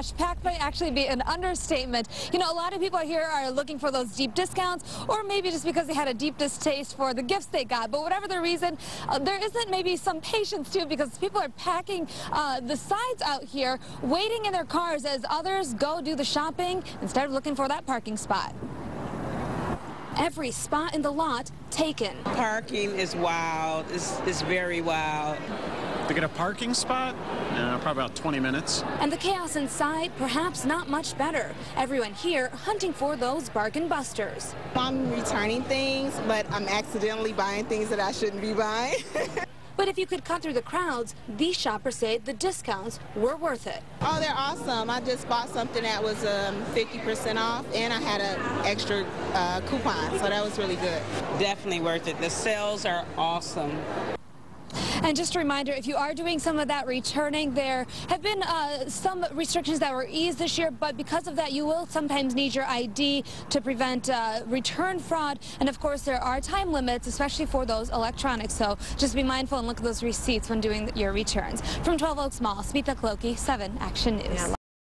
gosh, packed might actually be an understatement. You know, a lot of people here are looking for those deep discounts, or maybe just because they had a deep distaste for the gifts they got. But whatever the reason, uh, there isn't maybe some patience too, because people are packing uh, the sides out here, waiting in their cars as others go do the shopping instead of looking for that parking spot. Every spot in the lot taken. Parking is wild. It's, it's very wild. To get a parking spot, uh, probably about 20 minutes. And the chaos inside, perhaps not much better. Everyone here hunting for those bargain busters. I'm returning things, but I'm accidentally buying things that I shouldn't be buying. But if you could cut through the crowds, these shoppers say the discounts were worth it. oh, they're awesome. I just bought something that was um, 50% off, and I had an extra uh, coupon, so that was really good. Definitely worth it. The sales are awesome. And just a reminder, if you are doing some of that returning, there have been uh, some restrictions that were eased this year, but because of that, you will sometimes need your ID to prevent uh, return fraud. And of course, there are time limits, especially for those electronics. So just be mindful and look at those receipts when doing your returns. From 12 Oaks Mall, Smita Kalokhe, 7 Action News.